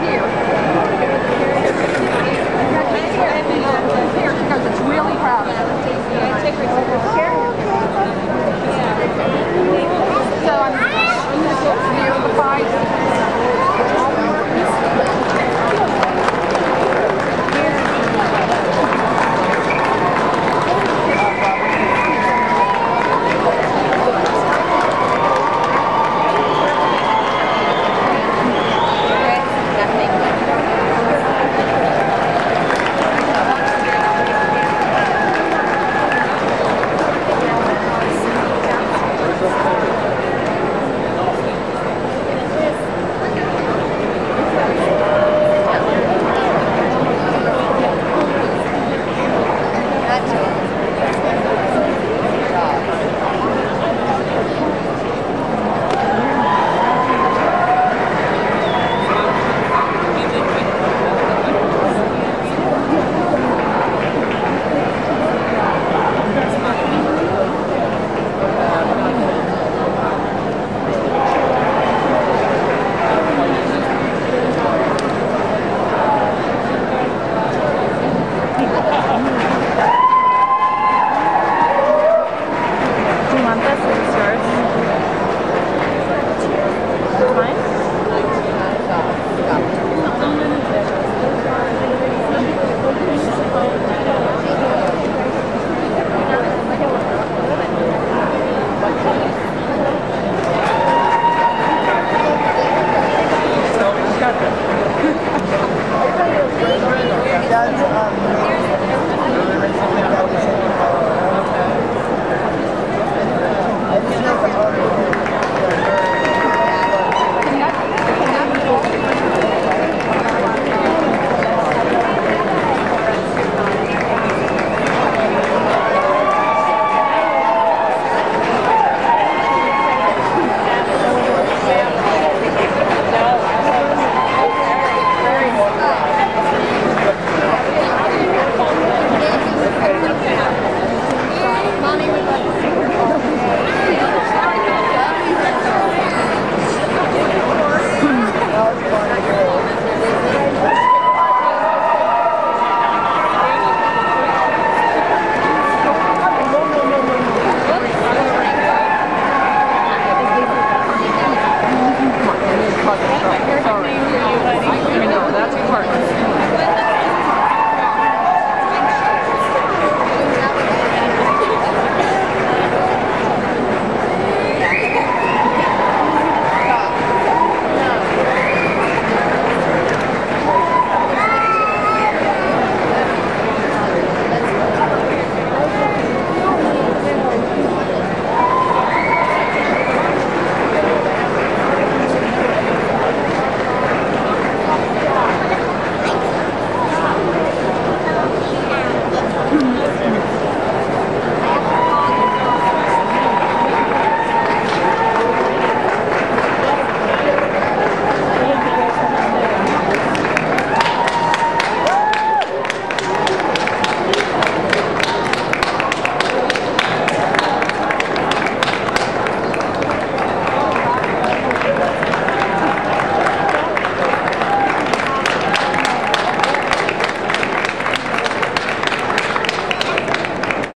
they're here.